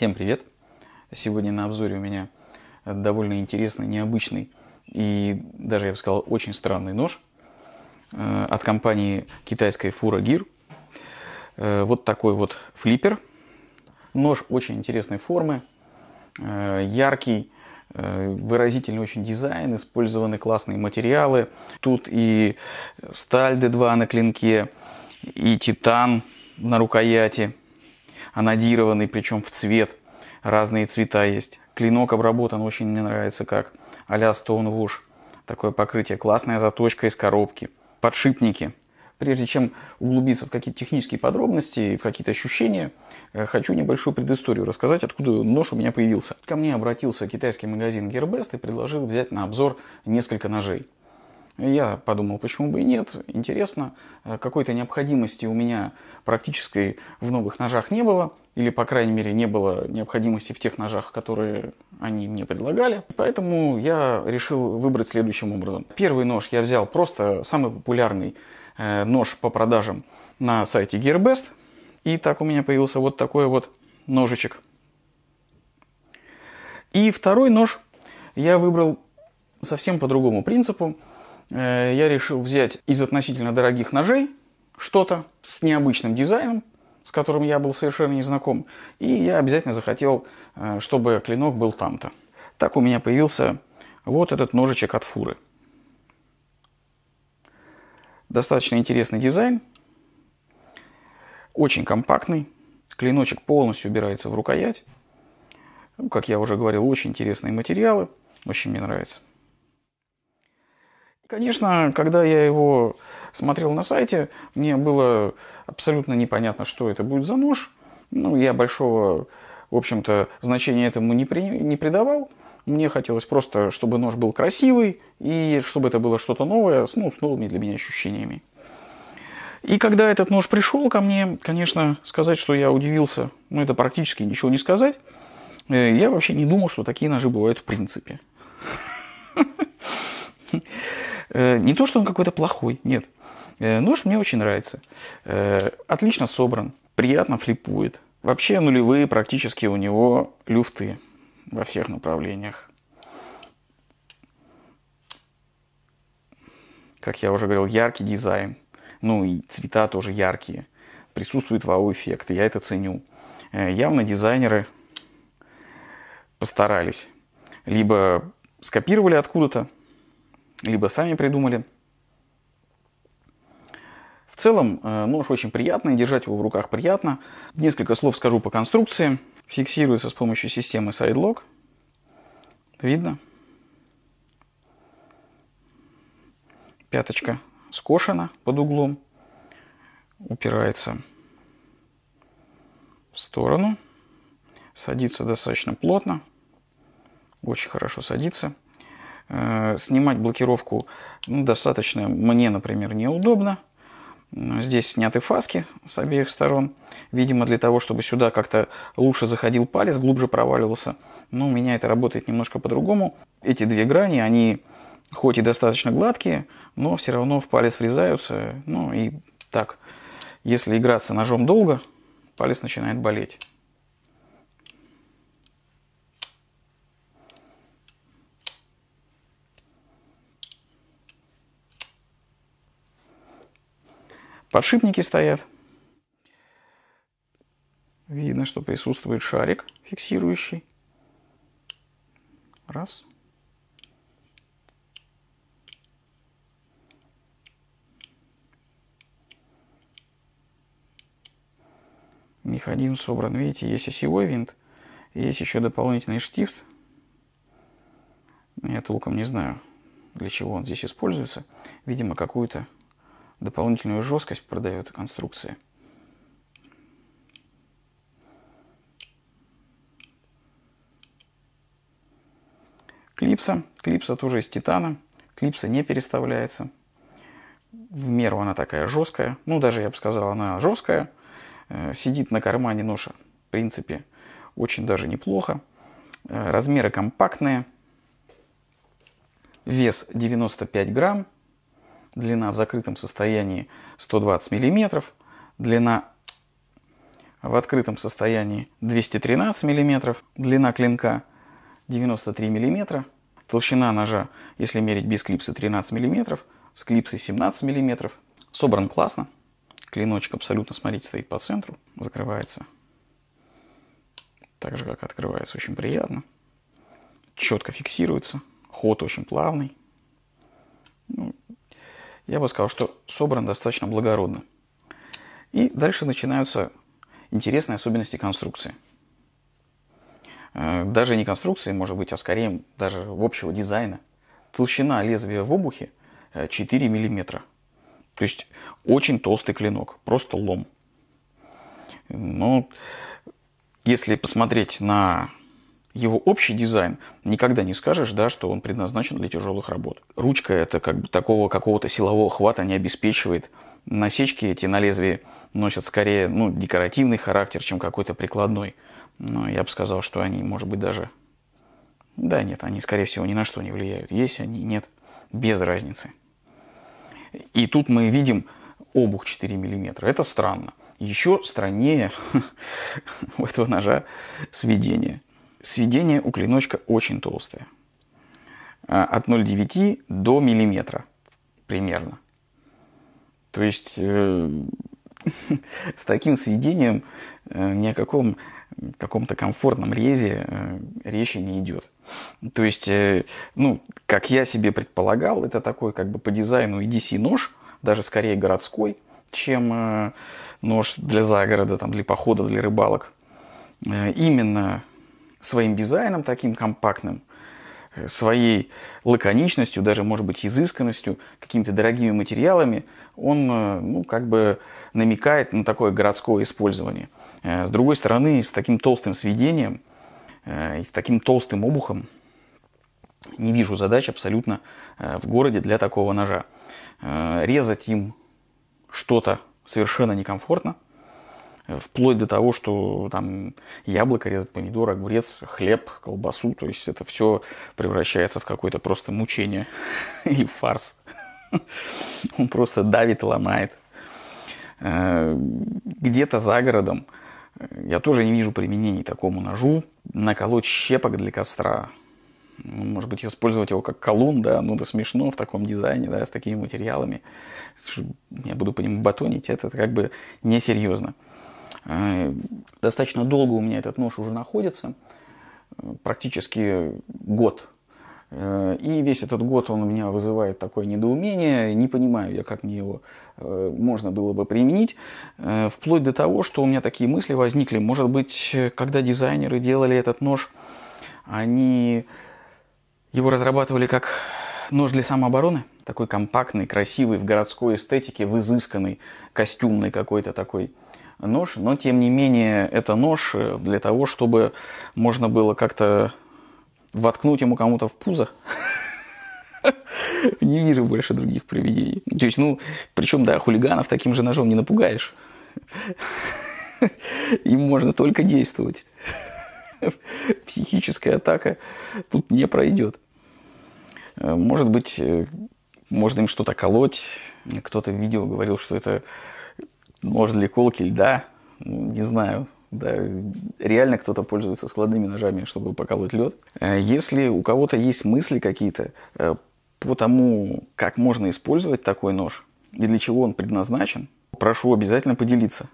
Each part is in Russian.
Всем привет! Сегодня на обзоре у меня довольно интересный, необычный и даже, я бы сказал, очень странный нож э, от компании китайской Fura Gear. Э, вот такой вот флиппер. Нож очень интересной формы, э, яркий, выразительный очень дизайн, использованы классные материалы. Тут и сталь D2 на клинке, и титан на рукояти, анодированный, причем в цвет. Разные цвета есть. Клинок обработан, очень мне нравится, как а-ля Stonewash. Такое покрытие, классная заточка из коробки. Подшипники. Прежде чем углубиться в какие-то технические подробности, в какие-то ощущения, э, хочу небольшую предысторию рассказать, откуда нож у меня появился. Ко мне обратился китайский магазин Gearbest и предложил взять на обзор несколько ножей. Я подумал, почему бы и нет, интересно. Э, какой-то необходимости у меня практически в новых ножах не было, или, по крайней мере, не было необходимости в тех ножах, которые они мне предлагали. Поэтому я решил выбрать следующим образом. Первый нож я взял просто самый популярный э, нож по продажам на сайте Gearbest. И так у меня появился вот такой вот ножичек. И второй нож я выбрал совсем по другому принципу. Э, я решил взять из относительно дорогих ножей что-то с необычным дизайном, с которым я был совершенно не знаком. И я обязательно захотел, э, чтобы клинок был там-то. Так у меня появился вот этот ножичек от фуры. Достаточно интересный дизайн. Очень компактный. Клиночек полностью убирается в рукоять. Ну, как я уже говорил, очень интересные материалы. Очень мне нравится. Конечно, когда я его смотрел на сайте, мне было абсолютно непонятно, что это будет за нож. Ну, я большого, в общем-то, значения этому не, при... не придавал. Мне хотелось просто, чтобы нож был красивый и чтобы это было что-то новое, ну, с новыми для меня ощущениями. И когда этот нож пришел ко мне, конечно, сказать, что я удивился, ну, это практически ничего не сказать. Э, я вообще не думал, что такие ножи бывают в принципе. Э, не то, что он какой-то плохой, нет. Э, нож мне очень нравится. Э, отлично собран, приятно флипует. Вообще нулевые практически у него люфты во всех направлениях. Как я уже говорил, яркий дизайн. Ну и цвета тоже яркие. Присутствует вау-эффект, я это ценю. Явно дизайнеры постарались. Либо скопировали откуда-то, либо сами придумали. В целом э, нож очень приятный, держать его в руках приятно. Несколько слов скажу по конструкции. Фиксируется с помощью системы SideLock. Видно? Пяточка скошена под углом. Упирается в сторону. Садится достаточно плотно. Очень хорошо садится. Э, снимать блокировку ну, достаточно мне, например, неудобно. Здесь сняты фаски с обеих сторон. Видимо, для того, чтобы сюда как-то лучше заходил палец, глубже проваливался. Но у меня это работает немножко по-другому. Эти две грани, они хоть и достаточно гладкие, но все равно в палец врезаются. Ну и так, если играться ножом долго, палец начинает болеть. Подшипники стоят. Видно, что присутствует шарик фиксирующий. Раз. Механизм собран. Видите, есть осевой винт. Есть еще дополнительный штифт. Я толком не знаю, для чего он здесь используется. Видимо, какую-то дополнительную жесткость продает конструкция. Клипса. Клипса тоже из титана. Клипса не переставляется. В меру она такая жесткая. Ну, даже я бы сказал, она жесткая. Э, сидит на кармане ноша, в принципе, очень даже неплохо. Э, размеры компактные. Вес 95 грамм длина в закрытом состоянии 120 мм, длина в открытом состоянии 213 мм, длина клинка 93 мм, толщина ножа, если мерить без клипса, 13 мм, с клипсой 17 мм. Собран классно. Клиночек абсолютно, смотрите, стоит по центру, закрывается так же, как открывается, очень приятно. Четко фиксируется, ход очень плавный. Ну, я бы сказал, что собран достаточно благородно. И дальше начинаются интересные особенности конструкции. Э, даже не конструкции, может быть, а скорее даже общего дизайна. Толщина лезвия в обухе 4 э, мм. То есть очень толстый клинок, просто лом. Но если посмотреть на его общий дизайн, никогда не скажешь, да, что он предназначен для тяжелых работ. Ручка это как бы такого какого-то силового хвата не обеспечивает. Насечки эти на лезвии носят скорее ну, декоративный характер, чем какой-то прикладной. Но я бы сказал, что они, может быть, даже... Да, нет, они, скорее всего, ни на что не влияют. Есть они, нет, без разницы. И тут мы видим обух 4 мм. Это странно. Еще страннее у этого ножа сведение. Сведение у клиночка очень толстое. А, от 0,9 до миллиметра примерно. То есть э, с таким сведением э, ни о каком каком-то комфортном резе э, речи не идет. То есть, ну, как я себе предполагал, это такой как бы по дизайну EDC нож, даже скорее городской, чем нож для загорода, там, для похода, для рыбалок. Именно своим дизайном таким компактным, э, своей лаконичностью, даже, может быть, изысканностью, какими-то дорогими материалами, он, э, ну, как бы намекает на такое городское использование. С другой стороны, с таким толстым сведением с таким толстым обухом не вижу задач абсолютно в городе для такого ножа. Резать им что-то совершенно некомфортно, э, вплоть до того, что там яблоко резать, помидор, огурец, хлеб, колбасу, то есть это все превращается в какое-то просто мучение и фарс. Он просто давит и ломает. Э, где-то за городом э, я тоже не вижу применений такому ножу. Наколоть щепок для костра ну, может быть, использовать его как колун, да, ну, это смешно в таком дизайне, да, с такими материалами. Я буду по нему батонить, это как бы несерьезно. Достаточно долго у меня этот нож уже находится, э, практически год. Э, и весь этот год он у меня вызывает такое недоумение, не понимаю я, как мне его можно было бы применить, вплоть до того, что у меня такие мысли возникли, может быть, когда дизайнеры делали этот нож, они его разрабатывали как нож для самообороны, такой компактный, красивый, в городской эстетике, в изысканный, костюмный какой-то такой нож. Но, тем не менее, это нож для того, чтобы можно было как-то воткнуть ему кому-то в пузо. Не вижу больше других привидений. То есть, ну, причем, да, хулиганов таким же ножом не напугаешь. Им можно только действовать. психическая атака тут не пройдет. Э, может быть, э, можно им что-то колоть. Кто-то в видео говорил, что это нож для колки льда. Не знаю. Да, реально кто-то пользуется складными ножами, чтобы поколоть лед. Э, если у кого-то есть мысли какие-то по тому, как можно использовать такой нож и для чего он предназначен, прошу обязательно поделиться.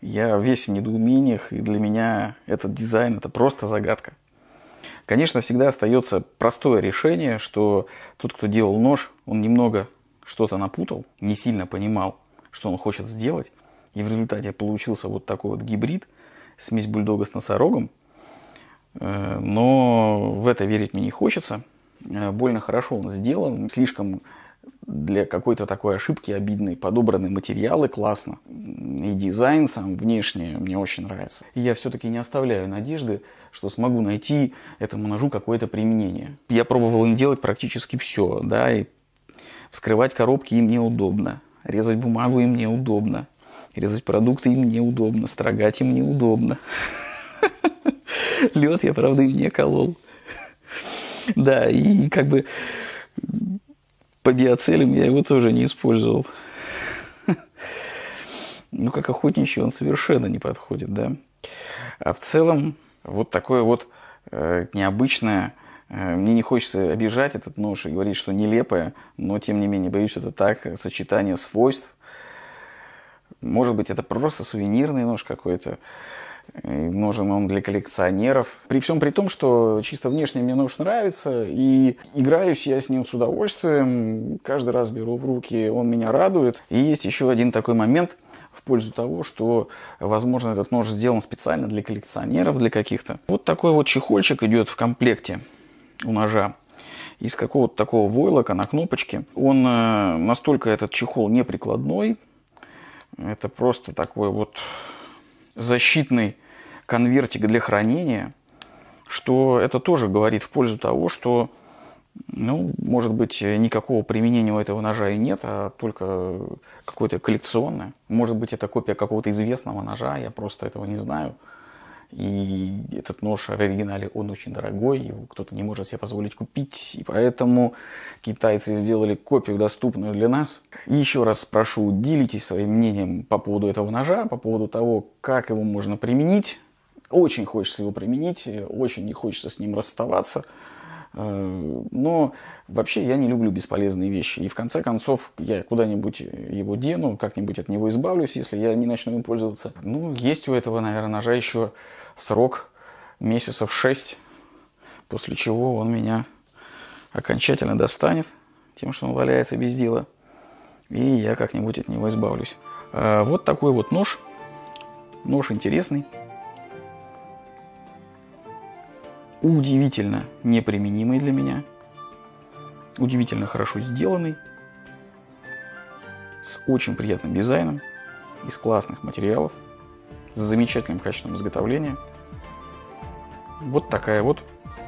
Я весь в недоумениях, и для меня этот дизайн – это просто загадка. Конечно, всегда остается простое решение, что тот, кто делал нож, он немного что-то напутал, не сильно понимал, что он хочет сделать, и в результате получился вот такой вот гибрид, смесь бульдога с носорогом. Э, но в это верить мне не хочется. Э, больно хорошо он сделан, слишком для какой-то такой ошибки обидной подобраны материалы классно. И дизайн сам внешне мне очень нравится. И я все-таки не оставляю надежды, что смогу найти этому ножу какое-то применение. Я пробовал им делать практически все, да, и вскрывать коробки им неудобно, резать бумагу им неудобно, резать продукты им неудобно, строгать им неудобно. Лед я, правда, им не колол. Да, и как бы по биоцелям я его тоже не использовал. ну, как охотничий он совершенно не подходит, да. А в целом вот такое вот э, необычное, мне не хочется обижать этот нож и говорить, что нелепое, но тем не менее, боюсь, это так, сочетание свойств. Может быть, это просто сувенирный нож какой-то, нужен он для коллекционеров. При всем при том, что чисто внешне мне нож нравится, и играюсь я с ним с удовольствием, каждый раз беру в руки, он меня радует. И есть еще один такой момент в пользу того, что, возможно, этот нож сделан специально для коллекционеров, для каких-то. Вот такой вот чехольчик идет в комплекте у ножа из какого-то такого войлока на кнопочке. Он э, настолько этот чехол не прикладной, это просто такой вот защитный конвертик для хранения, что это тоже говорит в пользу того, что, ну, может быть, никакого применения у этого ножа и нет, а только какое-то коллекционное. Может быть, это копия какого-то известного ножа, я просто этого не знаю. И этот нож в оригинале, он очень дорогой, его кто-то не может себе позволить купить. И поэтому китайцы сделали копию, доступную для нас. И еще раз прошу, делитесь своим мнением по поводу этого ножа, по поводу того, как его можно применить. Очень хочется его применить, очень не хочется с ним расставаться. Э, но вообще я не люблю бесполезные вещи. И в конце концов я куда-нибудь его дену, как-нибудь от него избавлюсь, если я не начну им пользоваться. Ну, есть у этого, наверное, ножа еще срок месяцев 6, после чего он меня окончательно достанет тем, что он валяется без дела. И я как-нибудь от него избавлюсь. А вот такой вот нож. Нож интересный. Удивительно неприменимый для меня. Удивительно хорошо сделанный. С очень приятным дизайном. Из классных материалов с замечательным качеством изготовления. Вот такая вот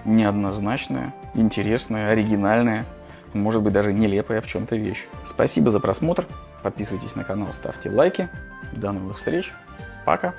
неоднозначная, интересная, оригинальная, может быть даже нелепая в чем-то вещь. Спасибо за просмотр. Подписывайтесь на канал, ставьте лайки. До новых встреч. Пока.